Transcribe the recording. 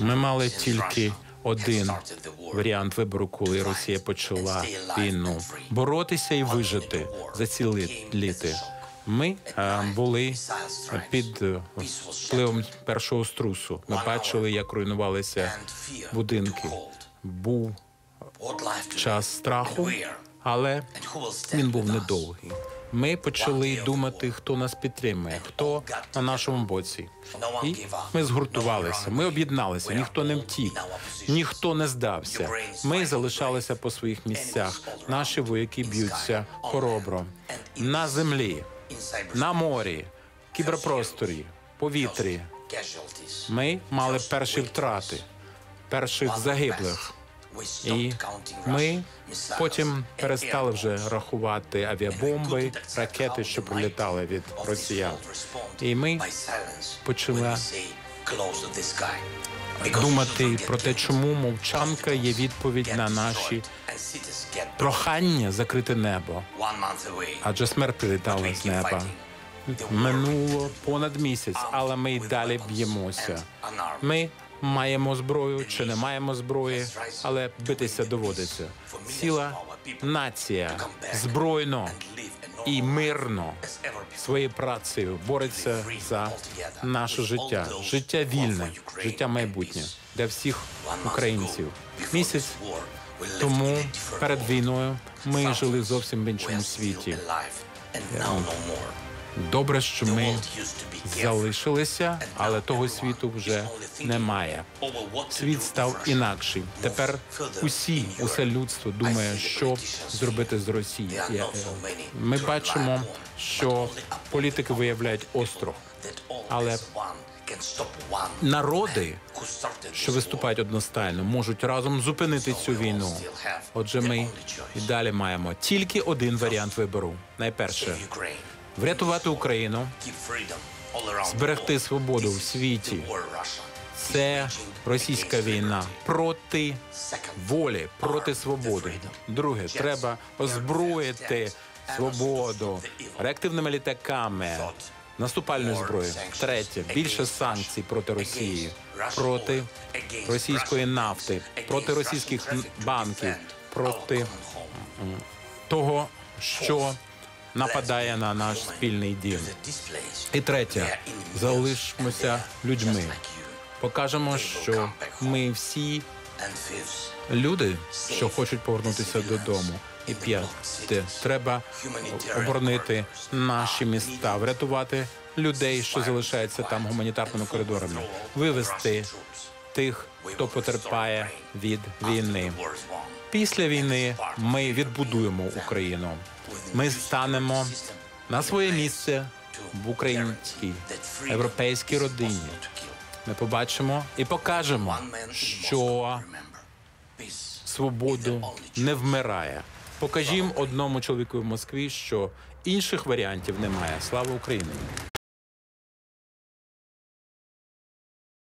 Ми мали тільки один варіант вибору, коли Росія почала війну боротися і вижити, зацілити. Ми були під е, впливом першого струсу. Ми бачили, як руйнувалися будинки. Був час страху, але він був недовгий. Ми почали думати, хто нас підтримує, хто на нашому боці. І ми згуртувалися. Ми об'єдналися. Ніхто не втік, ніхто не здався. Ми залишалися по своїх місцях. Наші вояки б'ються хоробро на землі, на морі, кіберпросторі, повітрі. Ми мали перші втрати, перших загиблих. І ми потім перестали вже рахувати авіабомби, ракети, що прилітали від росіян. І ми почали думати про те, чому мовчанка є відповідь на наші прохання закрити небо. Адже смерть прилітала з неба. Минуло понад місяць, але ми й далі б'ємося. Ми маємо зброю чи не маємо зброї, але битися доводиться. Ціла нація збройно і мирно своєю працею бореться за наше життя, життя вільне, життя майбутнє для всіх українців. Місяць тому перед війною ми жили зовсім в іншому світі. Добре, що ми залишилися, але того світу вже немає. Світ став інакший. Тепер усі, усе людство думає, що зробити з Росії. Ми бачимо, що політики виявляють остров, але народи, що виступають одностайно, можуть разом зупинити цю війну. Отже, ми і далі маємо тільки один варіант вибору. Найперше врятувати Україну, зберегти свободу в світі. Це російська війна проти волі, проти свободи. Друге, треба озброїти свободу реактивними літаками, наступальною зброєю. Третє більше санкцій проти Росії, проти російської нафти, проти російських банків, проти того, що нападає на наш спільний дім. І третє, залишимося людьми. Покажемо, що ми всі люди, що хочуть повернутися додому. І п'яте, треба оборонити наші міста, врятувати людей, що залишаються там гуманітарними коридорами, вивести тих, хто потерпає від війни. Після війни ми відбудуємо Україну. Ми станемо на своє місце в українській європейській родині. Ми побачимо і покажемо, що свободу не вмирає. Покажімо одному чоловіку в Москві, що інших варіантів немає. Слава Україні!